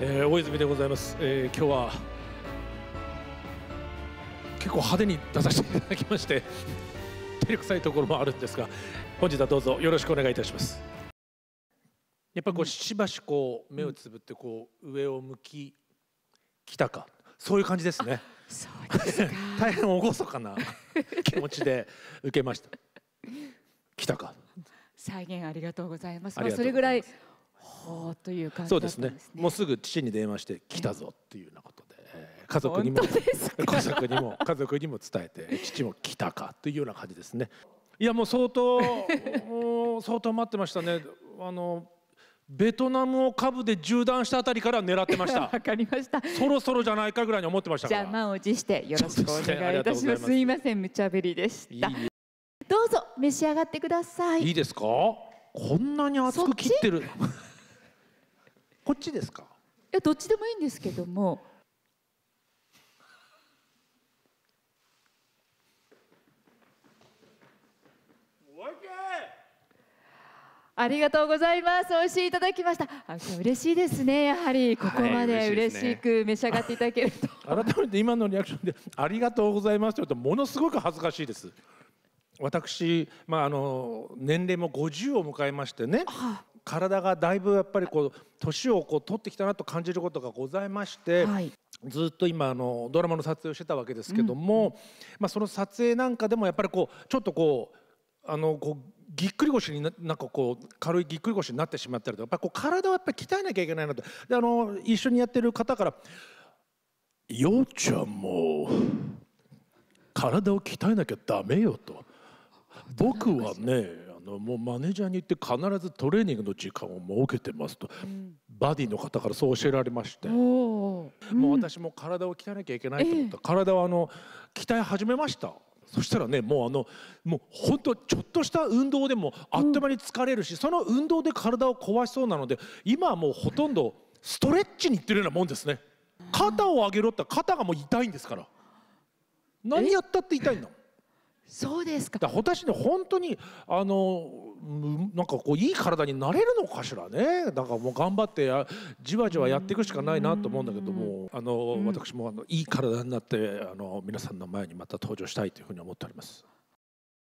えー、大泉でございます、えー、今日は結構派手に出させていただきまして照れくさいところもあるんですが本日はどうぞよろしくお願いいたします。やっぱりこうしばしこう目をつぶってこう上を向き来たかそういう感じですね。そうです 大変厳かな気持ちで受けました。来たか。再現ありがとうございます。まあ、それぐらいほうという感じ、ね、そうですね。もうすぐ父に電話して来たぞっていうようなことで、えー、家族にも家族にも家族にも伝えて 父も来たかというような感じですね。いやもう相当相当待ってましたね。あのベトナムを株で縦断したあたりから狙ってました。わかりました。そろそろじゃないかぐらいに思ってましたじゃあ満を持してよろしくお願いいたします。すいません無茶ぶりでした。いいどうぞ召し上がってくださいいいですか？こんなに厚く切ってるこっちですか？いやどっちでもいいんですけどもありがとうございます。美味しいいただきました。あ、嬉しいですね。やはりここまで嬉しく召し上がっていただけると。はい、改めて今のリアクションでありがとうございますと言うとものすごく恥ずかしいです。私、まあ、あの年齢も50を迎えましてね体がだいぶやっぱりこう年をこう取ってきたなと感じることがございまして、はい、ずっと今あのドラマの撮影をしてたわけですけども、うん、まあ、その撮影なんかでもやっぱりこうちょっとこうあのこうぎっくり腰にななんかこう軽いぎっくり腰になってしまったりとかやっぱこう体をやっぱり鍛えなきゃいけないなと。であの一緒にやってる方から「ようちゃんも体を鍛えなきゃダメよ」と。僕はねもうマネージャーに行って必ずトレーニングの時間を設けてますと、うん、バディの方からそう教えられまして、うん、もう私も体を鍛えなきゃいけないと思った、えー、体をあの鍛え始めました。そしたらねもうあのもう本当ちょっとした運動でもあっという間に疲れるし、うん、その運動で体を壊しそうなので今はもうほとんどストレッチに行ってるようなもんですね。肩を上げろって肩がもう痛いんですから。何やったって痛いんだもんそうですか。私ね本当にあのなんかこういい体になれるのかしらね。だからもう頑張ってじわじわやっていくしかないなと思うんだけどもあの私もあのいい体になってあの皆さんの前にまた登場したいというふうに思っております。